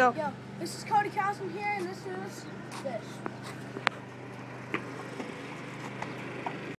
go. Yo, this is Cody Cosman here, and this is this.